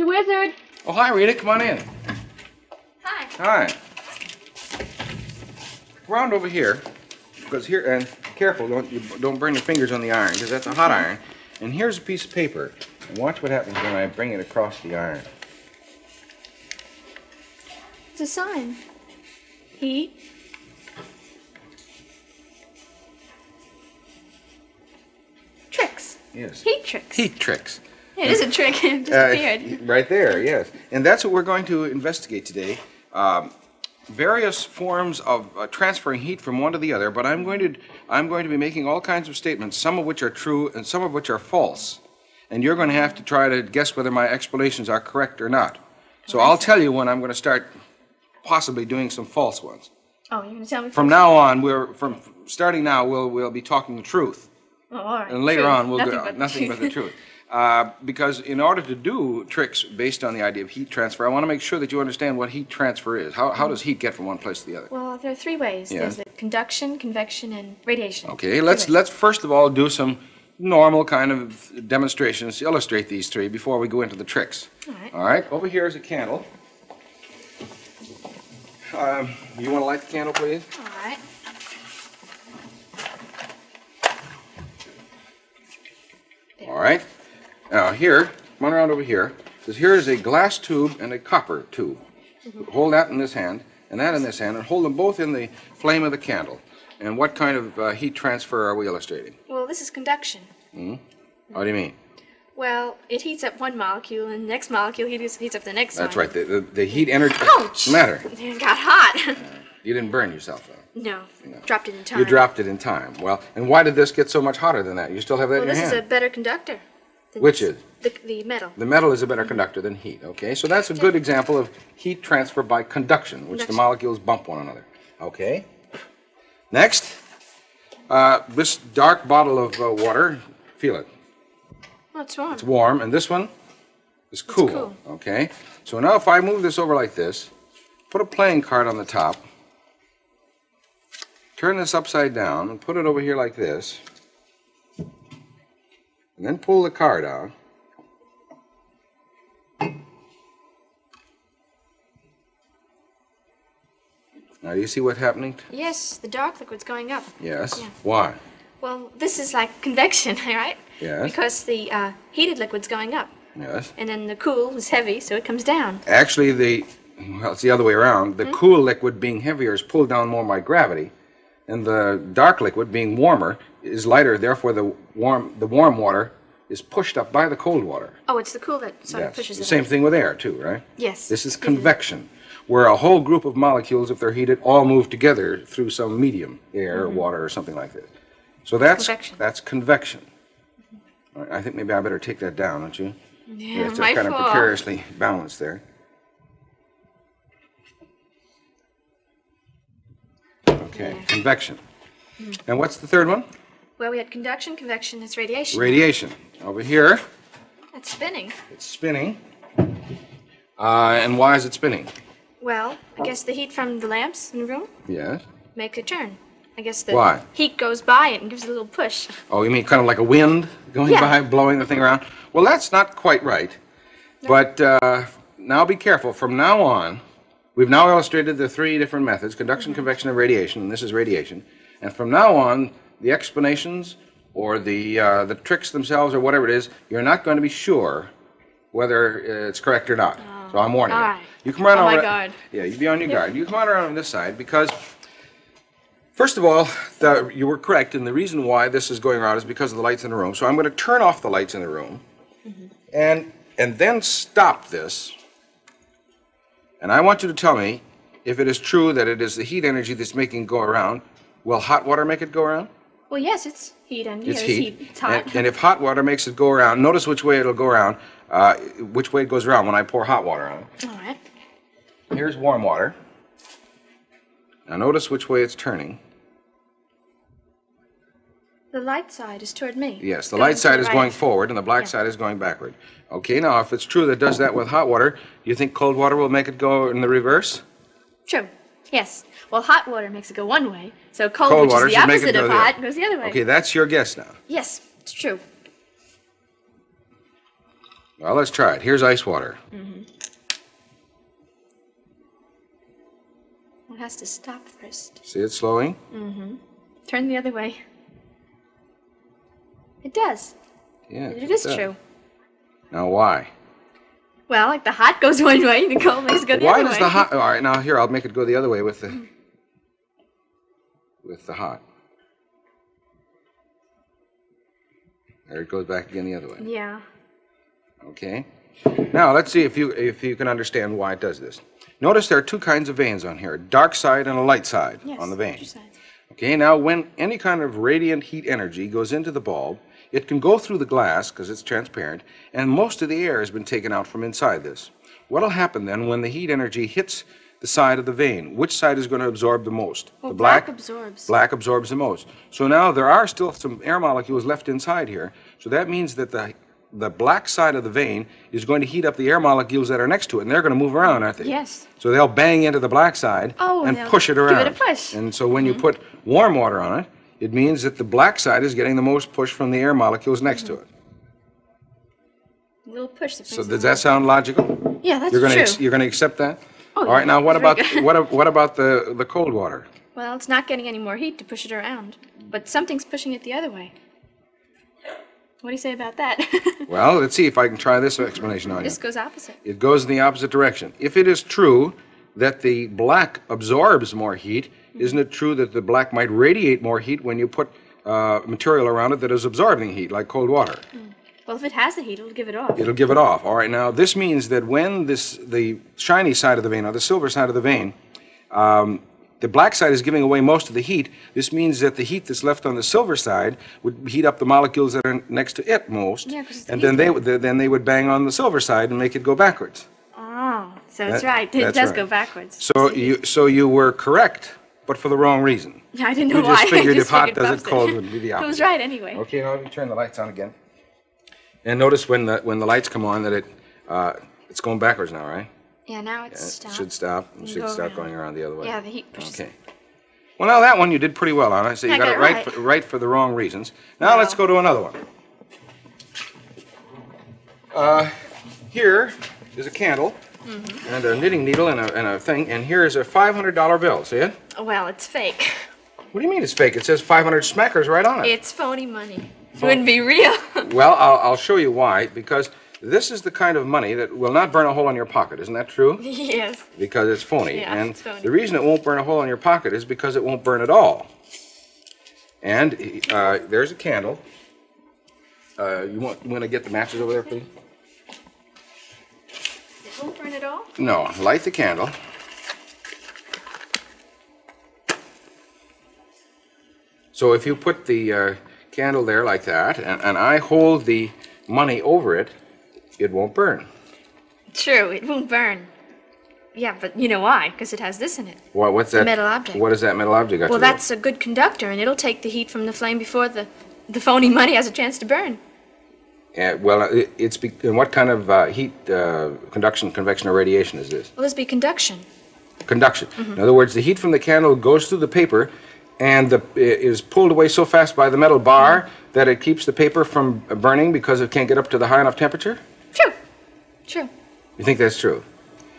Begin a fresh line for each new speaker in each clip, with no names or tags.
Mr. Wizard.
Oh, hi, Rita. Come on in.
Hi.
Hi. Round over here, because here, and careful, don't you don't burn your fingers on the iron, because that's a hot iron. And here's a piece of paper. And watch what happens when I bring it across the iron.
It's a sign. Heat. Tricks.
Yes.
Heat tricks.
Heat tricks.
It is a trick. It
Uh,
disappeared.
right there, yes. And that's what we're going to investigate today. Um, various forms of uh, transferring heat from one to the other, but I'm going to I'm going to be making all kinds of statements, some of which are true and some of which are false. And you're going to have to try to guess whether my explanations are correct or not. So I'll tell you when I'm going to start possibly doing some false ones.
oh, you're gonna tell me
From now on, we're from starting now we'll we'll be talking the truth.
Oh, all right.
And later
Truth.
on, we'll
nothing
go
but
nothing but the truth. Uh, because in order to do tricks based on the idea of heat transfer, I want to make sure that you understand what heat transfer is. How, how does heat get from one place to the other?
Well, there are three ways.
Yeah.
There's the conduction, convection, and radiation.
Okay,
Three
let's
ways.
let's first of all do some normal kind of demonstrations to illustrate these three before we go into the tricks.
All right.
All right. Over here is a candle. Um, you want to light the candle, please?
All right.
All right. Now here, come on around over here. Because here is a glass tube and a copper tube. Hold that in this hand and that in this hand, and hold them both in the flame of the candle. And what kind of uh, heat transfer are we illustrating?
Well, this is conduction. Hmm?
What do you mean?
Well, it heats up one molecule, and the next molecule heats, heats up the next
That's
one.
right. The, the, the heat energy.
Ouch!
Matter?
It got hot.
You didn't burn yourself, though.
no, dropped it in time.
You dropped it in time. Well, and why did this get so much hotter than that? You still have that
Well,
in your
this is a better conductor. Than
Which is?
The, the metal.
The metal is a better conductor than heat, okay? So that's a good example of heat transfer by conduction, which the molecules bump one another, okay? Next, uh, this dark bottle of uh, water, feel it,
Oh, it's warm.
it's warm, and this one is cool,
cool.
okay? So now if I move this over like this, put a playing card on the top, turn this upside down, and put it over here like this, and then pull the card out. Now, do you see what's happening?
Yes, the dark liquid's going up.
Yes.
Yeah.
Why?
Well, this is like convection, right?
Yes.
Because the uh, heated liquid's going up,
Yes.
and then the cool is heavy, so it comes down.
Actually, the well, it's the other way around. The cool liquid, being heavier, is pulled down more by gravity, and the dark liquid, being warmer, is lighter. Therefore, the warm the warm water is pushed up by the cold water.
Oh, it's the cool that sort of
Yes.
pushes
The
it
same
up.
thing with air too, right?
Yes.
This is convection, where a whole group of molecules, if they're heated, all move together through some medium, air, mm-hmm. water, or something like this. So that's
Convection.
that's convection. All right, I think maybe I better take that down, don't you?
Yeah,
it's
my
kind of precariously balanced there. Okay, convection. And what's the third one?
Well, we had conduction, convection, it's radiation.
Radiation. Over here,
It's spinning.
it's spinning. Uh, and why is it spinning?
Well, I guess the heat from the lamps in the room
Yes.
makes it turn. I guess the
Why?
heat goes by it and gives it a little push.
Oh, you mean kind of like a wind going
Yeah.
by, blowing the thing around? Well, that's not quite right. But uh, now be careful. From now on, we've now illustrated the three different methods conduction, convection, and radiation. And this is radiation. And from now on, the explanations or the, uh, the tricks themselves or whatever it is, you're not going to be sure whether uh, it's correct or not. so I'm warning you. You come right
On
on.
my guard.
Yeah, you be on your guard. You come on around on this side because First of all, the, you were correct, and the reason why this is going around is because of the lights in the room. So I'm going to turn off the lights in the room, and and then stop this. And I want you to tell me if it is true that it is the heat energy that's making it go around. Will hot water make it go around?
Well, yes, it's heat and
It's
yeah,
heat.
It's hot.
And, and if hot water makes it go around, notice which way it'll go around. Uh, which way it goes around when I pour hot water on it.
All right.
Here's warm water. Now notice which way it's turning.
The light side is toward me.
Yes, the
Going
light side
the
is
right.
going forward and the black
Yeah.
side is going backward. Okay, now if it's true that it does that with hot water, you think cold water will make it go in the reverse?
True. Yes. Well, hot water makes it go one way, so cold,
Cold
which
water
is the
should make it
opposite of hot,
other.
goes the other way.
Okay, that's your guess now.
Yes, it's true.
Well, let's try it. Here's ice water. Mm -hmm.
It has to stop first.
See it slowing? Mm-hmm.
Turn the other way. It does.
Yeah.
It is
does.
true.
Now, why?
Well, like the hot goes one way, the cold makes it go the
Why
other way.
Why does the hot? All right, now here I'll make it go the other way with the with the hot. There it goes back again the other way.
Yeah.
Okay. Now let's see if you if you can understand why it does this. Notice there are two kinds of vanes on here: a dark side and a light side
Yes.
on the
vane.
Okay. Now, when any kind of radiant heat energy goes into the bulb, it can go through the glass because it's transparent, and most of the air has been taken out from inside this. What'll happen then when the heat energy hits the side of the vane? Which side is going to absorb the most?
Well,
the
black absorbs.
Black absorbs the most. So now there are still some air molecules left inside here. So that means that the the black side of the vane is going to heat up the air molecules that are next to it, and they're going to move around, aren't they?
Yes.
So they'll bang into the black side
Oh,
and push it around.
give it a push.
And so when you mm-hmm. put warm water on it, it means that the black side is getting the most push from the air molecules next to it.
A little push. That
So does that sound logical?
Yeah, that's
You're going
true.
to you're going to accept that?
Oh,
All right.
yeah,
Now what about what what about the the cold water?
Well, it's not getting any more heat to push it around, but something's pushing it the other way. What do you say about that?
Well, let's see if I can try this explanation on you.
this goes opposite.
It goes in the opposite direction. If it is true that the black absorbs more heat, isn't it true that the black might radiate more heat when you put uh, material around it that is absorbing heat, like cold water?
Well, if it has the heat, it'll give it off.
It'll give it off. All right. Now this means that when this the shiny side of the vane or the silver side of the vane, um, the black side is giving away most of the heat. This means that the heat that's left on the silver side would heat up the molecules that are next to it most,
Yeah, 'cause it's the
and then they would then they would bang on the silver side and make it go backwards.
Oh, so it's right. It does
right.
go backwards.
So you so you were correct, but for the wrong reason.
Yeah, I didn't know
you
why.
just
I
figured if hot does it, cold would be the opposite.
It was right anyway.
Okay, now let me turn the lights on again. And notice when the when the lights come on that it uh, it's going backwards now, right?
Yeah, now it's
It
stopped.
should stop. It should
go
stop
around.
going around the other way.
Yeah, the heat pushes.
Okay. Well, now that one you did pretty well on. I so you
I
got,
got
it
it
right
right.
for, right for the wrong reasons. Now let's go to another one. Uh, here is a candle
Mm-hmm.
and a knitting needle and a, and a thing, and here is a $500 bill. See it?
Well, it's fake.
What do you mean it's fake? It says 500 smackers right on it.
It's phony money. It wouldn't be real.
Well, I'll, I'll show you why. Because this is the kind of money that will not burn a hole in your pocket. Isn't that true?
yes.
Because it's phony.
Yeah,
and
it's phony.
the reason it won't burn a hole in your pocket is because it won't burn at all. And uh, there's a candle. Uh, you want, want to get the matches over there, please?
Burn at all?
No, light the candle. So if you put the uh, candle there like that, and, and I hold the money over it, it won't burn.
True, it won't burn. Yeah, but you know why? Because it has this in it.
What, what's that?
metal object.
What is that metal object got
Well,
to do?
that's a good conductor, and it'll take the heat from the flame before the, the phony money has a chance to burn.
Uh, well, it, it's be, and what kind of uh, heat uh, conduction, convection, or radiation is this?
Will this be conduction?
Conduction.
Mm-hmm.
In other words, the heat from the candle goes through the paper, and the, is pulled away so fast by the metal bar
Mm-hmm.
that it keeps the paper from burning because it can't get up to the high enough temperature.
True. True.
You think that's true?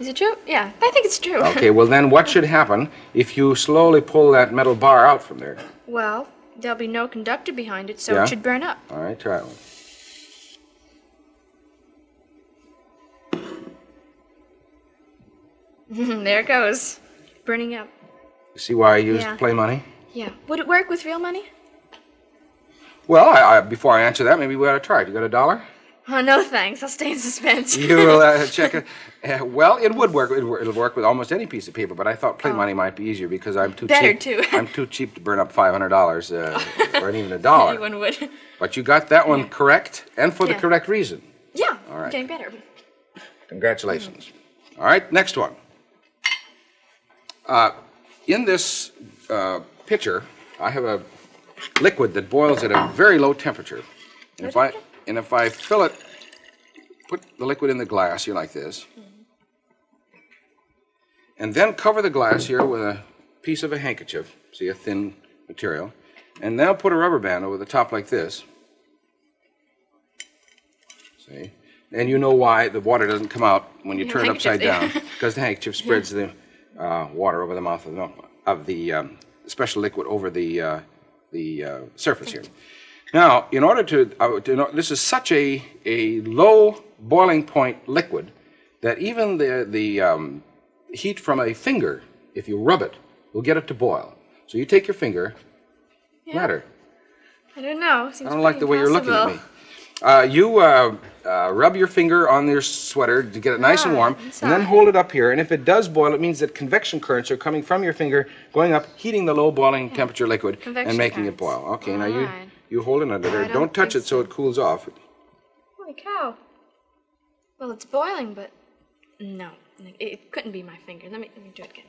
Is it true? Yeah, I think it's true.
Okay. Well, then what should happen if you slowly pull that metal bar out from there?
well, there'll be no conductor behind it, so
Yeah?
it should burn up.
All right, try it.
there it goes. Burning up.
You see why I used
Yeah.
play money?
Yeah. Would it work with real money?
Well, I, I, before I answer that, maybe we ought to try it. You got a dollar?
Oh, no thanks. I'll stay in suspense.
You will uh, check it. Uh, well, it would work. It'll, it'll work with almost any piece of paper, but I thought play money might be easier because I'm too
Oh. Better,
cheap.
too.
I'm too cheap to burn up five hundred dollars uh, or even a dollar.
Anyone would.
But you got that one correct, and for the correct reason.
Yeah.
All right.
Getting better.
Congratulations. All right, next one. Uh, in this uh, pitcher, I have a liquid that boils at a very low temperature. And if I and if I fill it, put the liquid in the glass here like this, and then cover the glass here with a piece of a handkerchief, see a thin material, and now put a rubber band over the top like this. See? And you know why the water doesn't come out when you
Yeah,
turn it upside down. Because the handkerchief spreads the uh, water over the mouth of the, of the um, special liquid over the, uh, the uh, surface here. Now, in order to, uh, to know, this is such a, a low boiling point liquid that even the, the um, heat from a finger, if you rub it, will get it to boil. So you take your finger, matter.
I don't know. Seems
I don't like the way you're looking at me. Uh, you uh, uh, rub your finger on your sweater to get it nice and warm, and then hold it up here. And if it does boil, it means that convection currents are coming from your finger, going up, heating the low boiling temperature liquid, and
Convection
making it boil. Okay, now you you hold it under there. Don't,
don't
touch it so it cools off.
Holy cow. Well, it's boiling, but no, it, it couldn't be my finger. Let me let me do it again.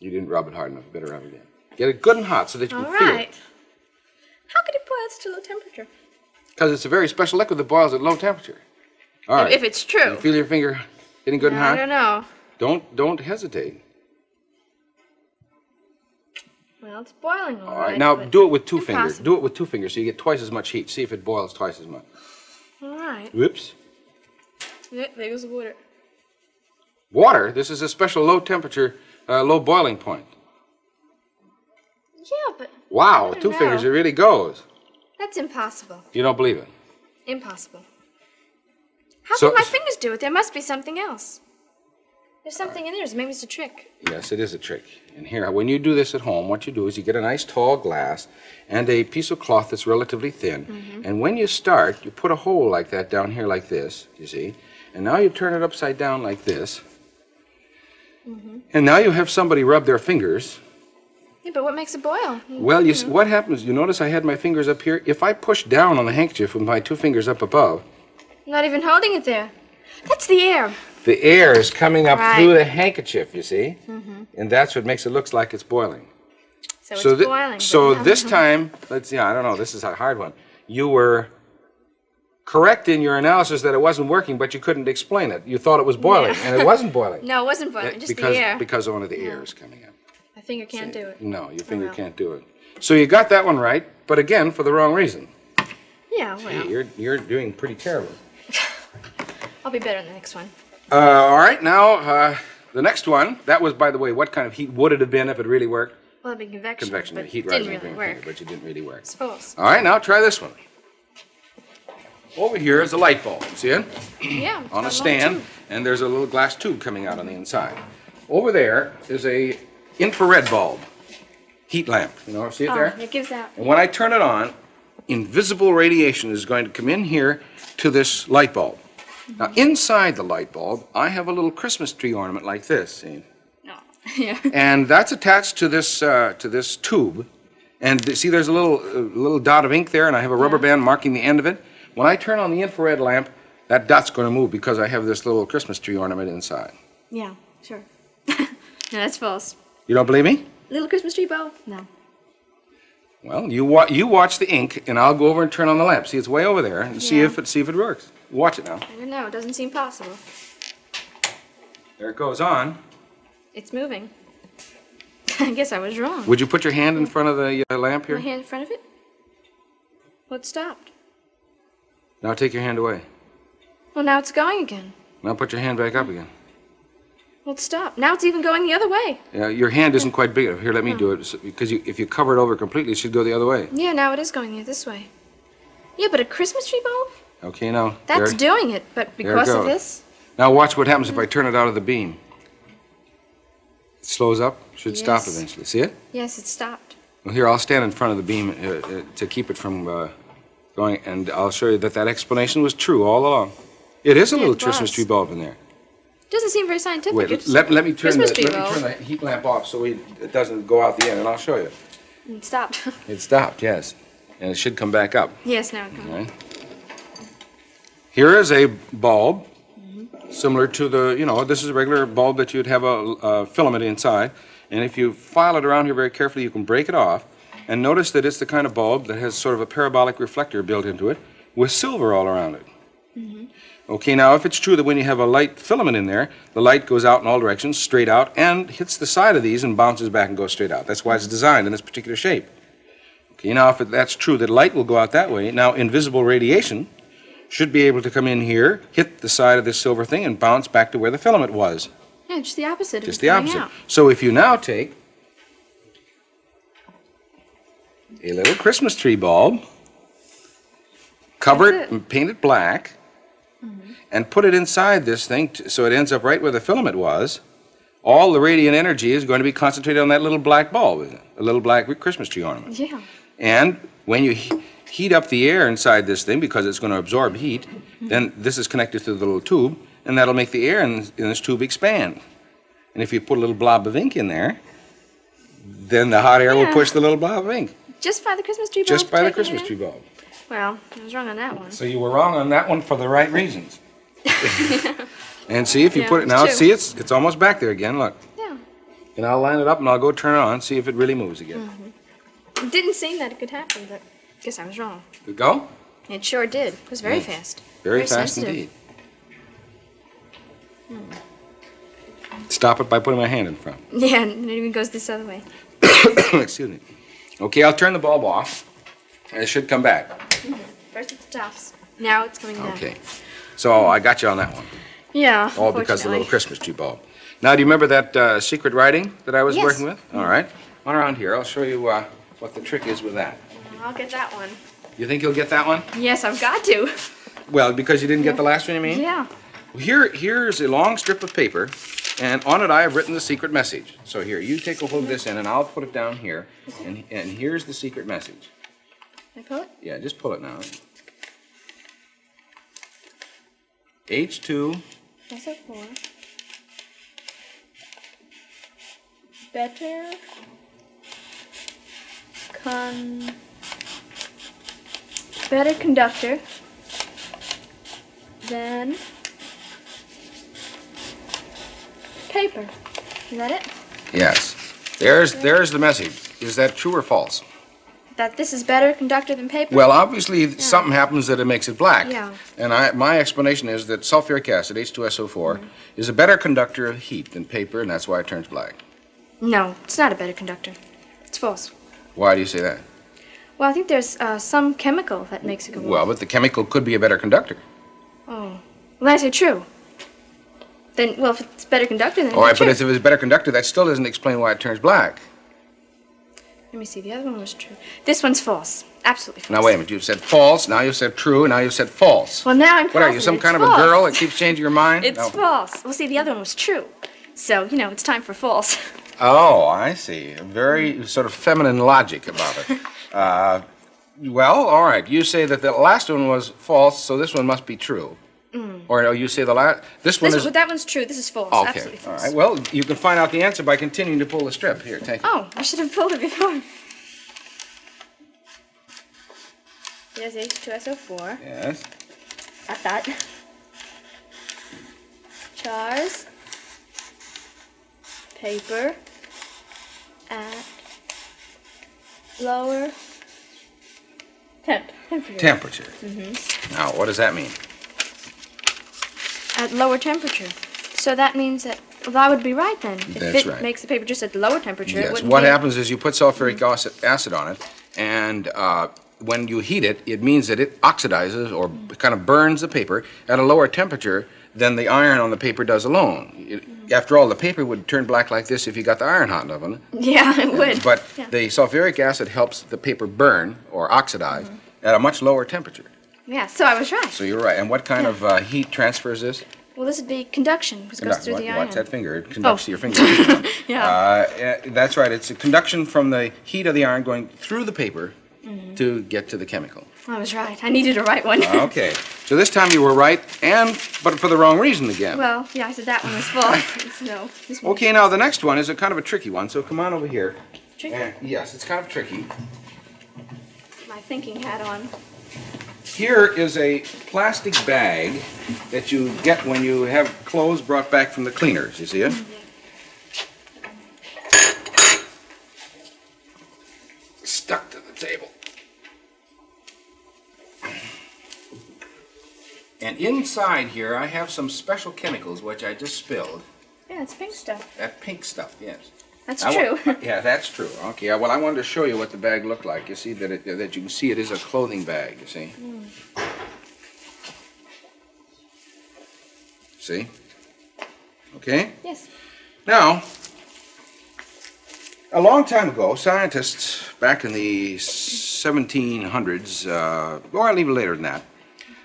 You didn't rub it hard enough. Better rub it again. Get it good and hot so that you
All
can feel
right.
it.
How could it boil at such a low temperature?
Because it's a very special liquid that boils at low temperature. All right.
If it's true.
You feel your finger getting good and hot?
I don't know.
Don't don't hesitate.
Well, it's boiling all
All
right.
right, now do it with two fingers. Do it with two fingers so you get twice as much heat. See if it boils twice as much.
All right.
Whoops.
Yeah, there goes the water.
Water, this is a special low temperature, uh, low boiling point.
Yeah, but
Wow,
I
with
don't
two fingers, it really goes.
that's impossible.
You don't believe it?
Impossible. How
So-
can my fingers do it? There must be something else. There's something in there. so Maybe it's a trick.
Yes, it is a trick. And here, when you do this at home, what you do is you get a nice tall glass and a piece of cloth that's relatively thin.
Mm-hmm.
And when you start, you put a hole like that down here like this, you see. And now you turn it upside down like this.
Mm-hmm.
And now you have somebody rub their fingers
Yeah, but what makes it boil?
Well, you see, what happens, you notice I had my fingers up here? If I push down on the handkerchief with my two fingers up above,
I'm not even holding it there. That's the air.
the air is coming up
Right.
through the handkerchief, you see? And that's what makes it look like it's boiling.
So, it's
so thi-
boiling.
so
no.
this time, let's see, I don't know, this is a hard one. You were correct in your analysis that it wasn't working, but you couldn't explain it. You thought it was boiling,
Yeah.
and it wasn't boiling.
No, it wasn't boiling.
Eh,
Just
because,
the air.
Because one of the air is coming up.
My finger can't do it.
No, your finger
well.
can't do it. So you got that one right, but again, for the wrong reason.
Yeah, well,
you're, you're doing pretty terrible.
I'll be better in the next one.
Uh, all right, now uh, the next one. That was, by the way, what kind of heat would it have been if it really worked?
Well, it'd be convection.
Convection,
but
heat
it
rising
didn't really
your finger,
work.
but you didn't really work.
False.
All right, now try this one. Over here is a light bulb. See it?
Yeah.
On a stand, and there's a little glass tube coming out on the inside. Over there is a infrared bulb, heat lamp. You know, see it
Oh,
there?
it gives out.
And when I turn it on, invisible radiation is going to come in here to this light bulb. Now, inside the light bulb, I have a little Christmas tree ornament like this. See?
No. yeah.
and that's attached to this uh, to this tube. And see, there's a little uh, little dot of ink there, and I have a rubber band marking the end of it. When I turn on the infrared lamp, that dot's going to move because I have this little Christmas tree ornament inside.
Yeah, sure. no, that's false.
You don't believe me?
Little Christmas tree bow? No.
Well, you wa- you watch the ink, and I'll go over and turn on the lamp. See, it's way over there, and see if it see if it works. Watch it now.
I don't know. It doesn't seem possible.
There it goes on.
It's moving. I guess I was wrong.
Would you put your hand in front of the uh, lamp here?
My hand in front of it? Well, it stopped.
Now take your hand away.
Well, now it's going again.
Now put your hand back up again.
Well, it stopped. Now it's even going the other way.
Yeah, your hand isn't quite big enough. Here, let me do it. Because you, if you cover it over completely, it should go the other way.
Yeah, now it is going this way. Yeah, but a Christmas tree bulb?
Okay, now.
That's
there-
doing it, but
it
because of
goes.
this?
Now watch what happens if I turn it out of the beam. It slows up, should stop eventually. See it?
Yes, it stopped.
Well, here, I'll stand in front of the beam uh, uh, to keep it from uh, going, and I'll show you that that explanation was true all along. It is a
Yeah,
little
it
Christmas tree bulb in there.
Doesn't seem very scientific.
Wait,
It's
let, let me turn the,
Christmas
let me turn the heat lamp off so it doesn't go out the end, and I'll show you.
It stopped.
It stopped, yes, and it should come back up.
yes, now it comes.
Right. Here is a bulb, similar to the, you know, this is a regular bulb that you'd have a, a filament inside. And if you file it around here very carefully, you can break it off. And notice that it's the kind of bulb that has sort of a parabolic reflector built into it with silver all around it. Mm-hmm. Okay, now if it's true that when you have a light filament in there, the light goes out in all directions, straight out, and hits the side of these and bounces back and goes straight out. That's why it's designed in this particular shape. Okay, now if that's true, that light will go out that way, now invisible radiation should be able to come in here, hit the side of this silver thing, and bounce back to where the filament was.
Yeah, just the opposite.
Just the opposite.
out.
So if you now take a little Christmas tree bulb, cover it
it.
and paint it black, Mm-hmm. and put it inside this thing t- so it ends up right where the filament was, all the radiant energy is going to be concentrated on that little black ball, isn't it? A little black Christmas tree ornament.
Yeah.
And when you he- heat up the air inside this thing, because it's going to absorb heat, mm-hmm. then this is connected to the little tube, and that'll make the air in, in this tube expand. And if you put a little blob of ink in there, then the hot air will push the little blob of ink
Just by the Christmas tree bulb.
just by the Christmas tree bulb.
Well, I was wrong on that one.
So you were wrong on that one for the right reasons. and see if you
Yeah,
put it now. See, it's it's almost back there again. Look,
Yeah.
and I'll line it up and I'll go turn it on. See if it really moves again.
It didn't seem that it could happen, but I guess I was wrong.
Good go.
It sure did. It was very
Mm.
fast.
Very, fast
sensitive.
indeed. Stop it by putting my hand in front.
Yeah, and it even goes this other way.
Excuse me. Okay, I'll turn the bulb off, and it should come back.
First it stops. Now it's coming down.
Okay. So I got you on that one.
Yeah.
All because of the little. Christmas tree bulb. Now, do you remember that uh, secret writing that I was
Yes.
working with? All right. On around here, I'll show you uh, what the trick is with that.
I'll get that one.
You think you'll get that one?
Yes, I've got to.
Well, because you didn't get the last one, you mean?
Yeah.
Here, here's a long strip of paper, and on it I have written the secret message. So here, you take a hold of this end, and I'll put it down here, and, and here's the secret message.
Can I pull it?
Yeah, just pull it now. H2
That's a four. Better con better conductor than paper. Is that it?
Yes. There's there's the message. Is that true or false?
That this is better conductor than paper?
Well, obviously something happens that it makes it black.
Yeah.
And I my explanation is that sulfuric acid H2SO4
Mm-hmm.
is a better conductor of heat than paper, and that's why it turns black.
no, it's not a better conductor. It's false.
Why do you say that?
Well, I think there's uh, some chemical that makes it go
Well, but the chemical could be a better conductor.
Oh. Well, that's true. Then, well, if it's better conductor, then
All right, but if it was a better conductor, that still doesn't explain why it turns black.
Let me see. The other one was true. This one's false. Absolutely false.
Now wait a minute. You've said false. Now you've said true. Now you've said false.
Well, now I'm
what are you, some kind of a girl that keeps changing your mind?
It's
No.
false. Well, see, the other one was true. So, you know, it's time for false.
Oh, I see. Very sort of feminine logic about it. uh, well, all right. You say that the last one was false, so this one must be true. Or no, you say the last. This one
Mm. This,
is.
that one's true. This is false.
Okay.
Absolutely
All
false.
right. Well, you can find out the answer by continuing to pull the strip. Here, take it.
Oh, I should have pulled it before. There's H2SO4.
Yes.
Got that. Chars. Paper. At lower temp. Temperature.
Temperature.
Mm-hmm.
Now, what does that mean?
At lower temperature. So that means that well, that would be right then. If
That's
it
right.
makes the paper just at lower temperature,
Yes. What happens is you put sulfuric acid, acid on it, and uh, when you heat it, it means that it oxidizes or kind of burns the paper at a lower temperature than the iron on the paper does alone. It- after all, the paper would turn black like this if you got the iron hot enough on it.
Yeah, it would.
But
yeah.
the sulfuric acid helps the paper burn or oxidize
Mm-hmm.
at a much lower temperature.
Yeah, so I was right.
So you're right. And what kind
Yeah.
of uh, heat is this?
Well, this would be conduction because it goes through
what-
the iron.
Watch that finger. It conducts
Oh.
to your finger.
Yeah.
Uh, that's right. It's a conduction from the heat of the iron going through the paper
Mm-hmm.
to get to the chemical.
I was right. I needed a right one.
Okay. So this time you were right, and but for the wrong reason again.
well, yeah, I said that one was false. no, this.
Okay. Now the next one is a kind of a tricky one. So come on over here.
Tricky.
Eh, yes, it's kind of tricky.
My thinking hat on.
Here is a plastic bag that you get when you have clothes brought back from the cleaners. You see it? Stuck to the table. And inside here, I have some special chemicals which I just spilled.
Yeah, it's pink stuff.
That pink stuff, yes.
That's
I
true.
Yeah, that's true. Okay, well, I wanted to show you what the bag looked like. You see that it, that you can see it is a clothing bag, you see? See? Okay?
yes.
Now, a long time ago, scientists back in the 1700s, uh, or it later than that,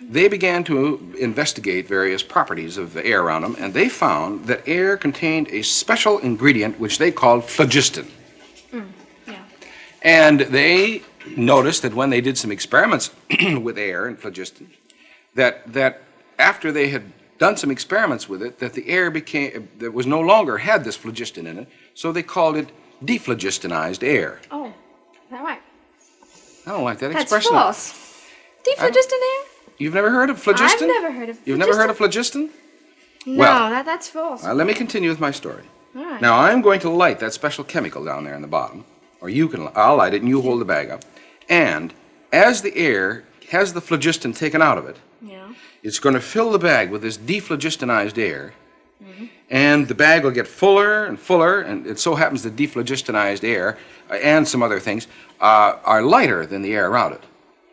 they began to investigate various properties of the air around them, and they found that air contained a special ingredient which they called phlogiston.
Yeah.
And they noticed that when they did some experiments with air and phlogiston, that, that after they had done some experiments with it, that the air became, that was no longer had this phlogiston in it, so they called it dephlogistonized air.
Oh, is that right?
I don't like that
That's
expression.
false. Dephlogiston air?
You've never heard of phlogiston?
I've never heard of phlogiston.
You've never heard of phlogiston?
No,
Well-
that, that's false.
Uh, let me continue with my story.
All right.
Now, I'm going to light that special chemical down there in the bottom, or you can, I'll light it and you hold the bag up. And as the air has the phlogiston taken out of it,
yeah.
it's going to fill the bag with this dephlogistonized air, mm -hmm. and the bag will get fuller and fuller, and it so happens the dephlogistonized air uh, and some other things uh, are lighter than the air around it.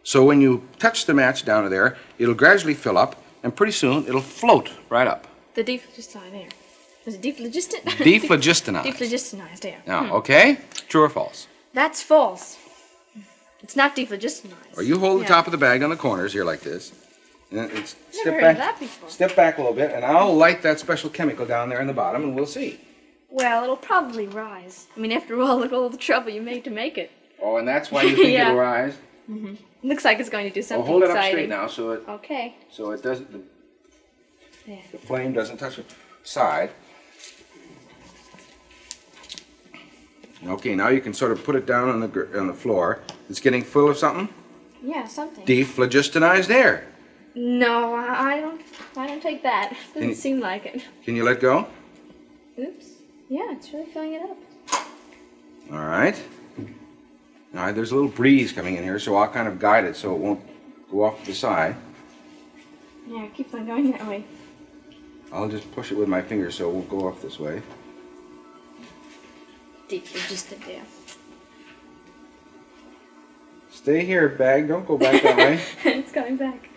So when you touch the match down to there, it'll gradually fill up, and pretty soon it'll float right up.
The dephlogistonized air. Is it dephlogiston?
Dephlogistonized.
Dephlogistonized air.
Now, hmm. okay? True or false?
That's false. It's not dephlogistonized.
Or you hold the
Yeah.
top of the bag on the corners here like this. And then it's
Never
step back.
that before.
Step back a little bit, and I'll light that special chemical down there in the bottom, and we'll see.
Well, it'll probably rise. I mean, after all, look at all the trouble you made to make it.
Oh, and that's why you think
Yeah.
it'll rise. Mm-hmm.
Looks like it's going to do
Well,
something
hold it up straight now, so it
Okay.
so it doesn't the,
There.
the flame doesn't touch the side. Okay, now you can sort of put it down on the on the floor. It's getting full of something.
Yeah, something.
Dephlogistonized air.
no, I don't. I don't take that. Doesn't
Any-
seem like it.
Can you let go?
Oops. Yeah, it's really filling it up.
All right. Now there's a little breeze coming in here, so I'll kind of guide it so it won't go off to the side.
Yeah, it keeps on going that way.
I'll just push it with my finger so it won't go off this way.
Dephlogiston there.
Stay here, bag. Don't go back that way.
it's coming back.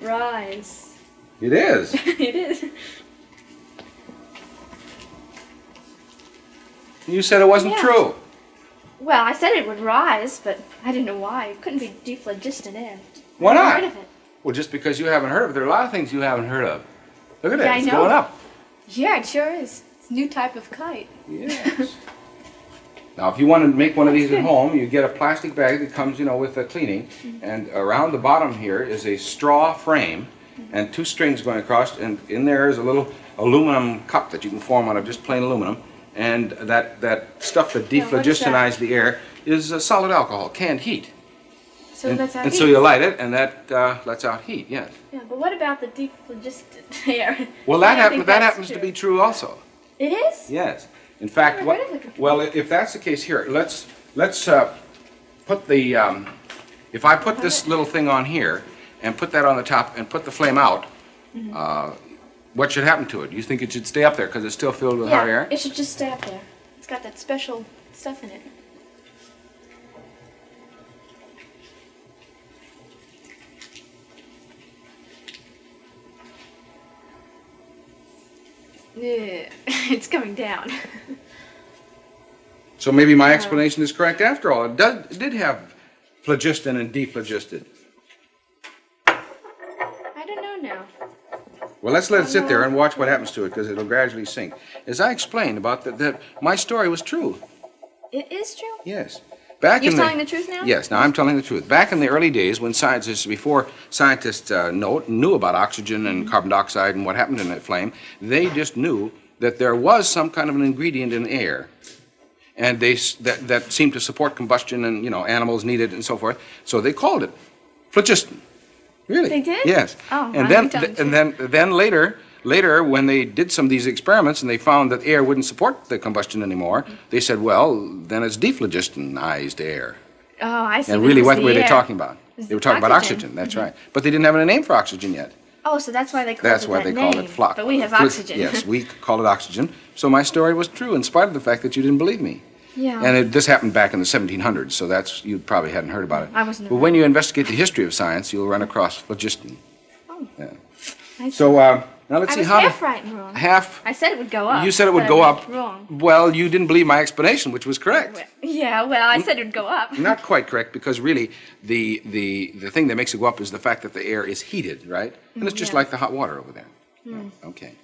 Rise.
It is.
it is.
You said it wasn't
Yeah.
true.
Well, I said it would rise, but I didn't know why. It couldn't be dephlogiston air.
Why not?
Heard of it.
Well, just because you haven't heard of it, there are a lot of things you haven't heard of. Look at it.
Yeah, I
it's
know.
going up.
Yeah, it sure is. It's a new type of kite.
Yes. now, if you want to make one of these at home, you get a plastic bag that comes, you know, with the cleaning, mm-hmm. and around the bottom here is a straw frame, mm-hmm. and two strings going across, and in there is a little aluminum cup that you can form out of just plain aluminum, and that that stuff that dephlogistonized the air is uh, solid alcohol, canned heat.
So
and and so you light it, and that uh, lets out heat. Yes.
Yeah, but what about the dephlogiston air?
Well, that happens. That happens to be true also.
It is?
Yes. In fact, what,
heard of it before.
well, if that's the case here, let's, let's uh, put the, um, if I put this little thing on here and put that on the top and put the flame out,
Mm-hmm.
uh, what should happen to it? You think it should stay up there because it's still filled with hot
Yeah,
air?
it should just stay up there. It's got that special stuff in it. Yeah, it's coming down.
So maybe my uh, explanation is correct after all. It does, it did have phlogiston and dephlogiston. Well, let's let it sit there and watch what happens to it because it'll gradually sink. As I explained about that, that my story was true.
It is true.
Yes. Back
You're
in the,
telling the truth now?
Yes, now I'm telling the truth. Back in the early days when scientists, before scientists uh, know, knew about oxygen and carbon dioxide and what happened in that flame, they just knew that there was some kind of an ingredient in air. And they, that, that seemed to support combustion and, you know, animals needed and so forth. So they called it phlogiston. Really?
They did?
Yes.
Oh,
and then,
the
and then, then later, later, when they did some of these experiments and they found that air wouldn't support the combustion anymore, they said, well, then it's dephlogistonized air.
Oh, I see.
And really, what
the
were they talking about? They were talking about
oxygen.
oxygen, that's mm-hmm. right. But they didn't have a name for oxygen yet.
Oh, so that's why they called
That's
it
why
that
they
name.
call it flux.
But we have oxygen.
Yes, we call it oxygen. So my story was true in spite of the fact that you didn't believe me.
Yeah.
And it, this happened back in the 1700s, so that's, you probably hadn't heard about it.
I wasn't
But when you investigate the history of science, you'll run across phlogiston.
Oh.
Yeah. So, uh, now let's
I
see
was
how.
half right and wrong.
Half,
I said it would go up.
you said it would go up.
Wrong.
Well, you didn't believe my explanation, which was correct.
Well, Yeah, well, I said it would go up.
Not quite correct, because really, the, the, the thing that makes it go up is the fact that the air is heated, right? And it's just
Yeah.
like the hot water over there. Yeah, Okay.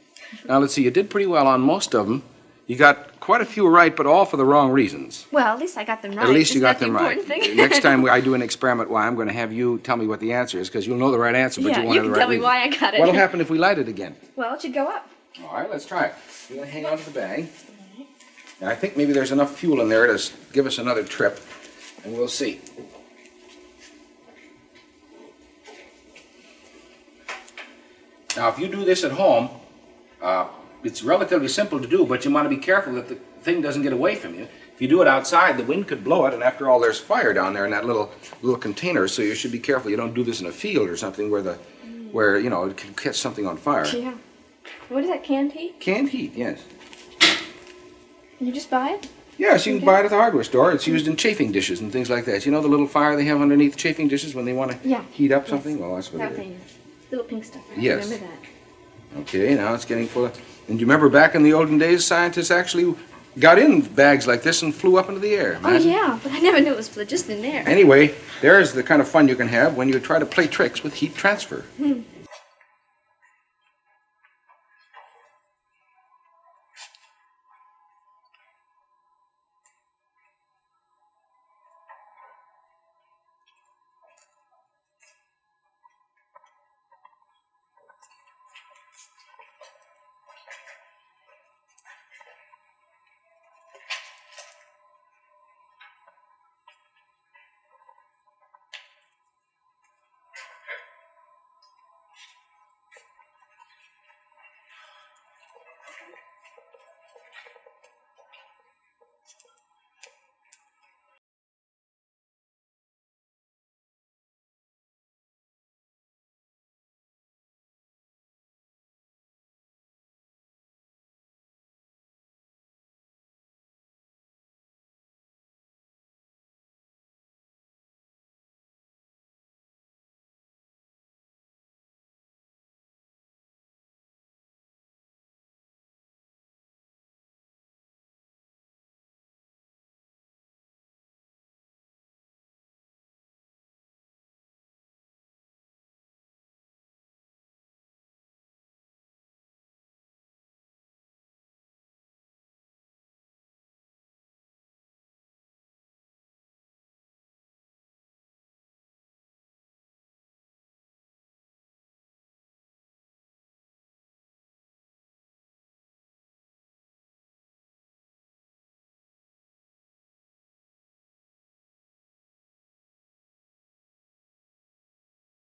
Now, let's see, you did pretty well on most of them. You got quite a few right, but all for the wrong reasons.
Well, at least I got them right.
At least you
Isn't
got them
the
right. Next time I do an experiment, why, I'm going to have you tell me what the answer is, because you'll know the right answer, but
Yeah,
you won't
you
have the right
tell me
reason.
why I got it.
What'll happen if we light it again?
Well, it should go up.
All right, let's try it. You're going to hang on to the bag. Now, I think maybe there's enough fuel in there to give us another trip, and we'll see. Now, if you do this at home, uh, it's relatively simple to do, but you want to be careful that the thing doesn't get away from you. If you do it outside, the wind could blow it, and after all, there's fire down there in that little little container, so you should be careful. You don't do this in a field or something where the where you know it can catch something on fire.
Yeah. What is that, canned heat?
Canned heat, yes.
You just buy it?
Yes, you can
Okay.
buy it at the hardware store. It's used in chafing dishes and things like that. You know the little fire they have underneath chafing dishes when they want to
Yeah.
heat up
Yes.
something? Well, that's what
That
it is.
thing. Little pink stuff. I
Yes.
remember that.
Okay, now it's getting full. of- And you remember back in the olden days, scientists actually got in bags like this and flew up into the air.
Oh, yeah, but I never knew it was phlogiston there.
Anyway, there's the kind of fun you can have when you try to play tricks with heat transfer. Hmm.